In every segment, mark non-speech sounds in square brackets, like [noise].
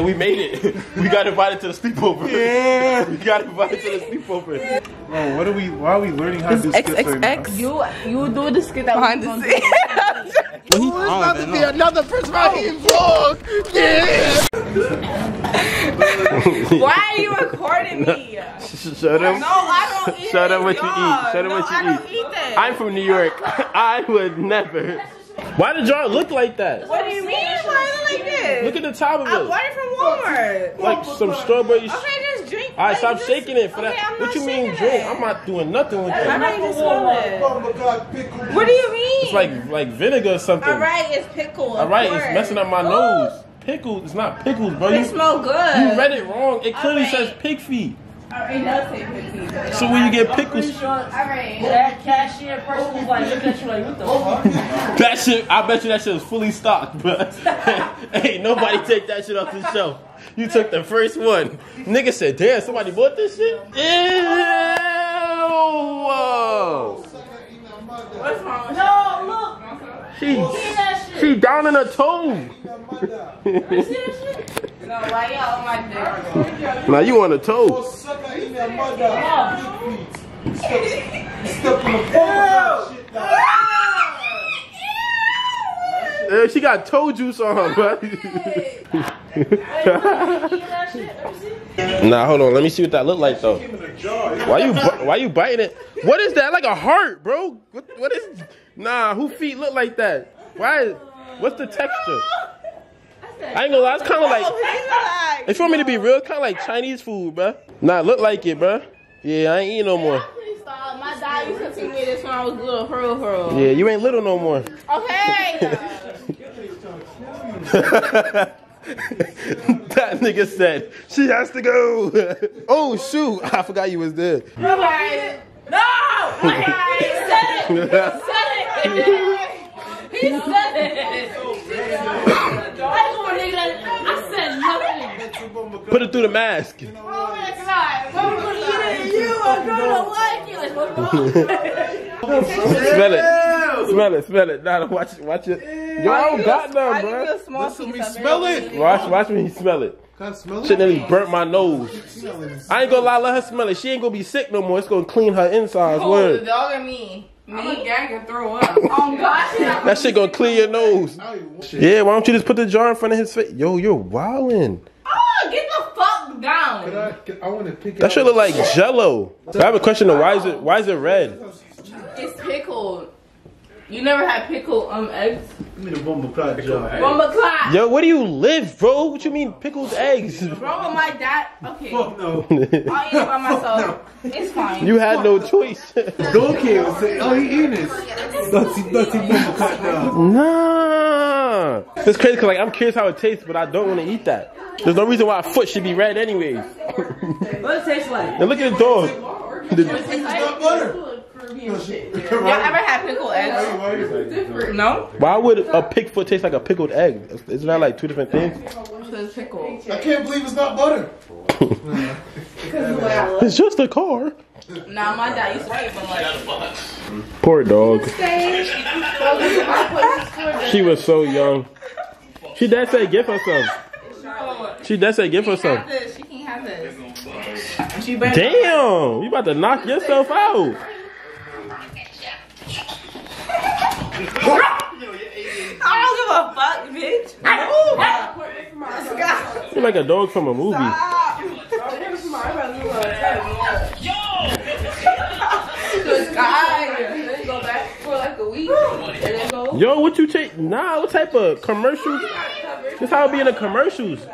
And we made it. We got invited to the sleepover. Yeah. [laughs] We got invited to the sleepover. Bro, what are we? Why are we learning how to do skits right now? XXX. You you do the skit that Behind the gonna scenes. Oh, [laughs] about to be no. another Prince Raheem oh. vlog. [laughs] Yeah. Why are you recording me? Shut up. No, I don't eat Shut up what you eat. Shut up no, what you I don't eat. eat that. I'm from New York. I would never. Why did y'all look like that? What do you mean? Why? Look at the top of it. I it. bought it from Walmart. Like some strawberry. sh- Okay, just drink. All right, stop just- shaking it for okay, that. I'm What you mean shaking drink? it. I'm not doing nothing with that. I that. don't even smell it. What do you mean? It's like like vinegar or something. All right, it's pickle. All right, it's messing up my Ooh, nose. Pickles, it's not pickles, bro. It You, smell good. you read it wrong. It clearly Alright. says pig feet. Does say pickle. So when you get pickles, All right. That cashier person was like, look at you like, what the fuck? that shit, I bet you that shit was fully stocked, bro. [laughs] hey, nobody take that shit off the shelf. You took the first one. Nigga said, damn, somebody bought this shit? Ew. Whoa. What's wrong No, look, She, see that shit. she down in her toe. [laughs] See that shit? No, why y'all on my dick? Now you on a toe. Yeah, she got toe juice on her, bro. See that shit? Let me see. nah, hold on. Let me see what that look like though. Why you why you biting it? What is that? Like a heart, bro? What, what is? Nah, who feet look like that? Why? What's the texture? I ain't gonna lie. It's kind of like. If you want me to be real, kind of like Chinese food, bro. Nah, look like it, bro. Yeah, I ain't eating no more. My dad used to teach me this when I was little. For real. Yeah, you ain't little no more. Okay. [laughs] [laughs] that nigga said she has to go. [laughs] oh shoot, I forgot you was there. Alright. No! Alright. He said it. He said it. He said it. I told a nigga that I said nothing. Put it through the mask. Oh my god. What was Either you or girl don't like it. Like, what's [laughs] wrong? Smell it. Smell it. Smell it. Nah, watch it. Watch it. Yo, I don't got none, I give you bro. a small Listen, piece we smell it. Watch, watch me smell it. Can I smell Shit it? nearly burnt my nose. I ain't gonna lie, let her smell it. She ain't gonna be sick no more. It's gonna clean her insides. Who, the dog or me? Me? I'm gonna gag and throw up. [laughs] Oh, gosh. That shit gonna clear your nose. Yeah, why don't you just put the jar in front of his face? Yo, you're wildin'. Oh, get the fuck down. Can I, can, I want to pick That shit look like Jello. I have a question though. Why is it? Why is it red? It's pickled. You never had pickled um eggs? Give me the bomber clock jar. Bomba clock. Yo, where do you live, bro? What you mean pickled eggs? Bro, my dad. Okay. Fuck no. I'll eat it by [laughs] myself. It's fine. you had no choice. Dog here was saying, oh, he eating this. Dirty, dirty bomber clock jar. nah. It's crazy because like I'm curious how it tastes, but I don't want to eat that. There's no reason why a foot should be red anyways. What it taste like? And look at the dog. The- It's not butter. [laughs] Y'all ever had pickled eggs? No? why would a pig foot taste like a pickled egg? Isn't that like two different things? It's pickled. I can't believe it's not butter. [laughs] It's just a car. Nah, my dad used to keep them like. Poor dog. She was so young. She dad said give her some. She dad said give her some. Have this. She can't have this. She better. Damn, you about to knock yourself out. I don't give a fuck, bitch. You're like a dog from a movie. This guy. Then go back for like a week. And then go. Yo, what you take? Nah, what type of commercials? This how it be in the commercials.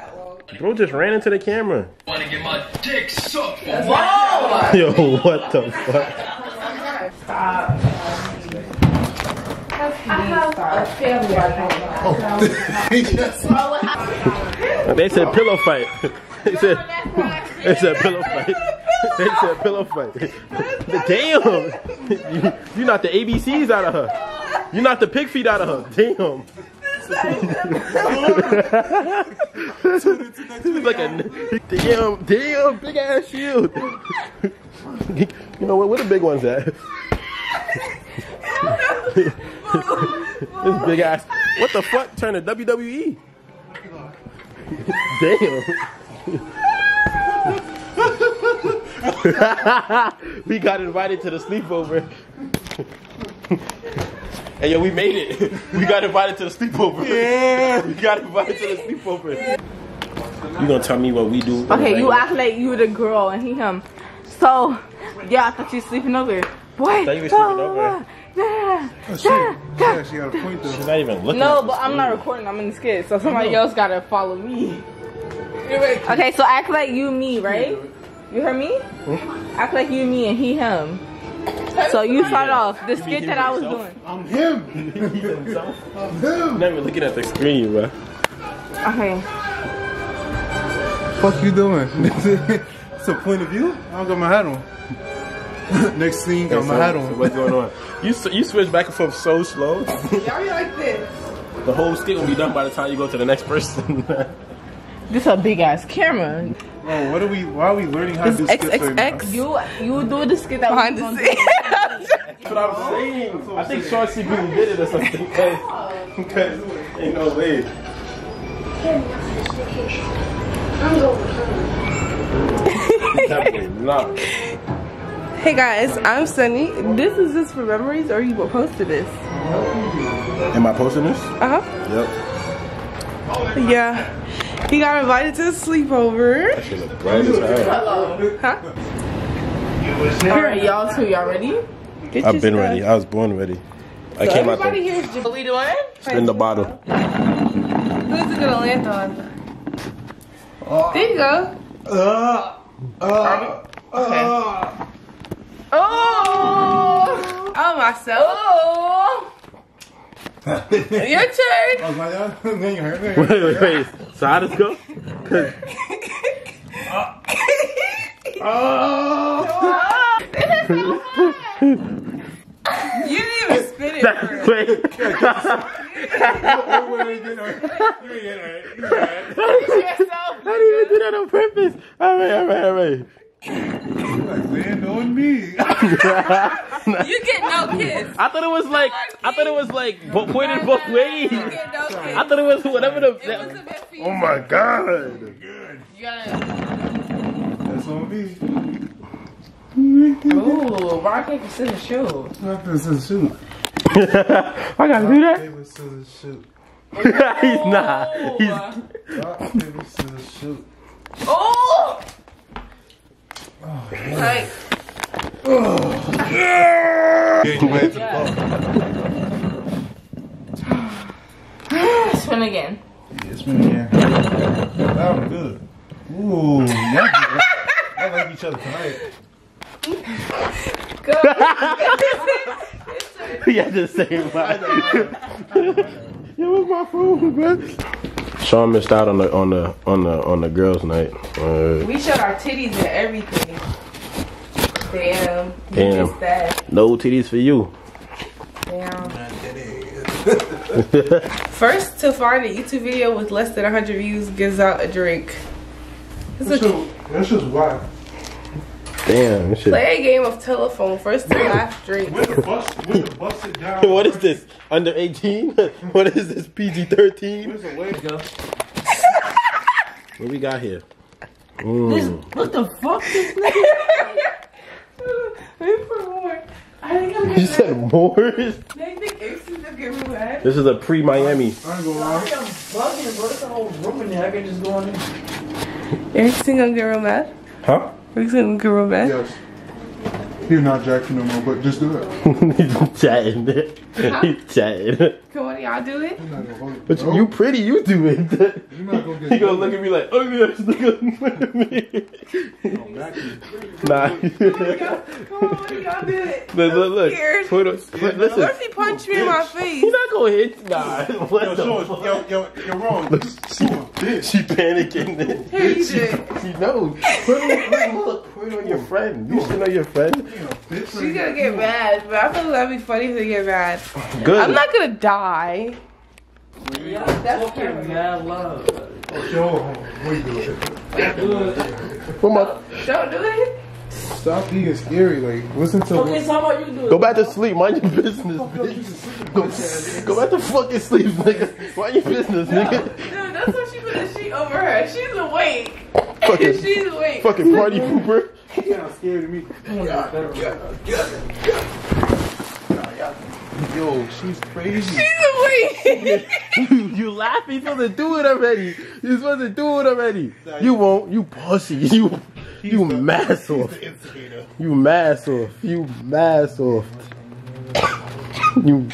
Bro just ran into the camera. Wanna get my dick sucked for Yo, what the fuck? I have a family [laughs] [laughs] They said pillow fight. [laughs] They said, they said pillow fight. They said pillow fight. Damn. You, you knocked the ABCs out of her. You knocked the pig feet out of her. Damn. He's like a damn, damn, big ass shield. you know what? Where the big ones at? This big ass. What the fuck? Turn to WWE. Damn. [laughs] we got invited to the sleepover. [laughs] hey yo, we made it. We got invited to the sleepover. [laughs] Yeah. We got invited to the sleepover. You gonna tell me what we do? Okay, you act like you the girl and he him. So, yeah, I thought you sleeping over. Boy, Thought you were sleeping over. Yeah, Oh, shit. Yeah, she got a point though. She's not even looking. No, at the but I'm not recording. I'm in the skit, so somebody else gotta follow me. Okay, so act like you me, right? You heard me? Hmm? Act like you me and he him. So you start off the skit that I was himself? doing. I'm him. [laughs] He's. I'm him. Not even looking at the screen, bro. Okay. Fuck you doing? [laughs] it's a point of view. I don't got my hat on. [laughs] Next scene, got So- my hat so on. what's going on? You you switch back and forth so slow. Y'all be like this. The whole skit will be done by the time you go to the next person. [laughs] This is a big ass camera. Oh, what are we? Why are we learning how to do skits right now? You you do the skit that behind the scene. [laughs] That's what I'm saying. I think Sean C. really did it or something. Because ain't no way. Definitely [laughs] not. Hey guys, I'm Sunny. This is just for memories, or you will post this. Am I posting this? Uh huh. Yep. Yeah. He got invited to a sleepover. She look bright as hell. Huh? All right, y'all two, y'all ready? Get I've been stuff. ready. I was born ready. I came out Everybody the here is just. What we doing? spin the bottle. Who's it gonna land on? Oh. There you go. Uh, uh, uh, Oh! Oh, myself. Oh! [laughs] Your turn. Oh my [laughs] god. Then you hurt me. Wait, wait, wait. So how does it go? 'Cause- [laughs] You didn't even You her. You. I didn't even do that on purpose. All right, all right, all right. Like, Land on me. You get no kiss. I thought it was like I thought it was like bo- pointed both ways. You get no. I thought it was whatever the. It was a bit for you. oh my god. You gotta. That's on me. Ooh, rock paper scissors shoot. Rock, paper, scissors, shoot. I gotta do that. Paper, scissors, shoot. He's not. Oh, He's. Rock, paper, scissors, shoot. Oh! Like, Spin again. Yes, man. That was good. Ooh, y'all, I like each other tonight. He [laughs] [laughs] had the same vibe. [laughs] Yo, where's my food, man? Sean missed out on the on the on the on the girls' night. Uh, we showed our titties and everything. Damn. You Damn. missed that. no titties for you. Damn. [laughs] First to find a YouTube video with less than 100 views gives out a drink. It's That's a just, that's just wild. Damn, shit. play a game of telephone. First to last drink. With the bust, with the busted down. [laughs] What is this? Under 18? [laughs] What is this? PG 13? Where's the way to go? What we got here? Mm. What the fuck? Wait for more. I think I'm You gonna said more? They think Aces will get me mad. This is a pre Miami. I ain't gonna lie. bugging, bro. There's a whole room in there. I can just go in there. Aces gonna get real mad. Huh? Aces gonna get real mad. Yes. He's not jacking no more, but just do it. He's chatting. He's [laughs] chatting. Come on, y'all do it. Gonna. But Nope. you pretty, you do it. You're gonna [laughs] He gonna oh, look at me like, ugly ass nigga. Look at me. Nah. Come on, y'all do it. Look, look, look. scared. Put a, put, What if he punched me in my face? He's not gonna hit. Nah. What Yo, the Sean, fuck? yo, yo, you're wrong. [laughs] She, she panicking. Here you she, did. she knows. Put it, look, look, put it on your friend. You should know your friend. She's gonna get mad, but I feel like that'd be funny if they get mad. Good. I'm not gonna die. That's fucking mad love. Yo, wait, do it. Come on. Don't do it. Stop being scary. Like, listen to Okay, so how about you do it? Go back to sleep. Mind your business, bitch. Go, go back to fucking sleep, nigga. Mind your business, nigga. Dude, That's why she put a sheet over her. She's awake. Fucking- [laughs] She's awake. Fucking party pooper. She kind of scared of me. Yo, she's crazy. She's awake. [laughs] you, you laughing? You supposed to do it already. You supposed to do it already. You won't. You pussy. [laughs] You you mass off. Instigator. You mass off. You mass off. You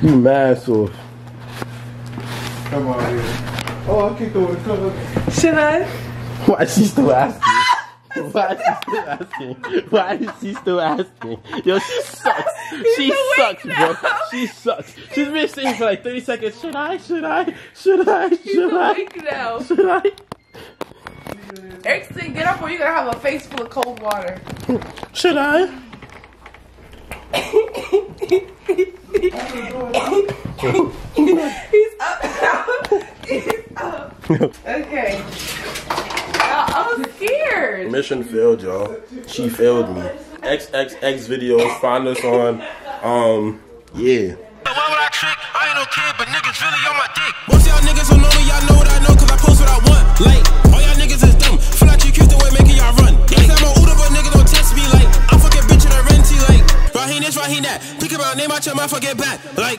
you mass off. Come on, here. Oh, I kicked over the cover. Should I? Why is she still asking? [laughs] Why is she still asking? Why is she still asking? Yo, she sucks. She sucks, bro. She sucks. She's been sitting for like 30 seconds. Should I? Should I? Should I? Should I? awake now. Should I? Eric said, get up or you're gonna have a face full of cold water. Should I? [laughs] He's up now. He's. [laughs] Okay. I was scared. Mission failed, y'all. She failed me. XXX videos. Find us on, um, yeah. Why would I trick? I ain't no kid, but niggas really on my dick. Most y'all niggas don't know me, y'all know what I know, cause I post what I want. Like, all y'all niggas is dumb. Feel like you kissed away, making y'all run. Like, I'm a Uda, but niggas don't test me. Like, I'm fucking bitch in a renty. Like, Raheem this, Raheem that. Think about name, I check my fucking back. Like,